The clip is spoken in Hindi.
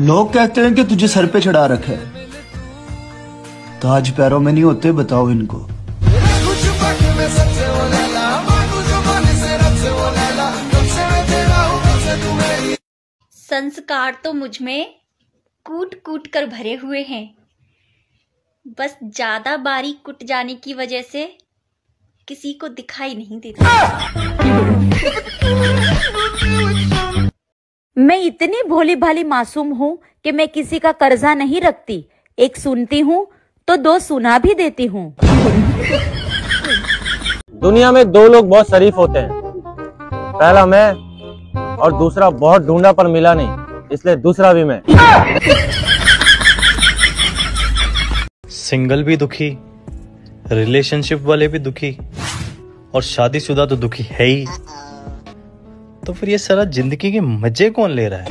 लोग कहते हैं कि तुझे सर पे चढ़ा रखा है। ताज पैरों में नहीं होते बताओ इनको। तू संस्कार तो मुझमें कूट कूट कर भरे हुए हैं। बस ज़्यादा बारी कुट जाने की वजह से किसी को दिखाई नहीं देता। मैं इतनी भोली भाली मासूम हूँ कि मैं किसी का कर्जा नहीं रखती। एक सुनती हूँ तो दो सुना भी देती हूँ। दुनिया में दो लोग बहुत शरीफ होते हैं। पहला मैं और दूसरा बहुत ढूंढा पर मिला नहीं इसलिए दूसरा भी मैं। सिंगल भी दुखी रिलेशनशिप वाले भी दुखी और शादीशुदा तो दुखी है ही। तो फिर ये सारा ज़िंदगी के मज़े कौन ले रहा है?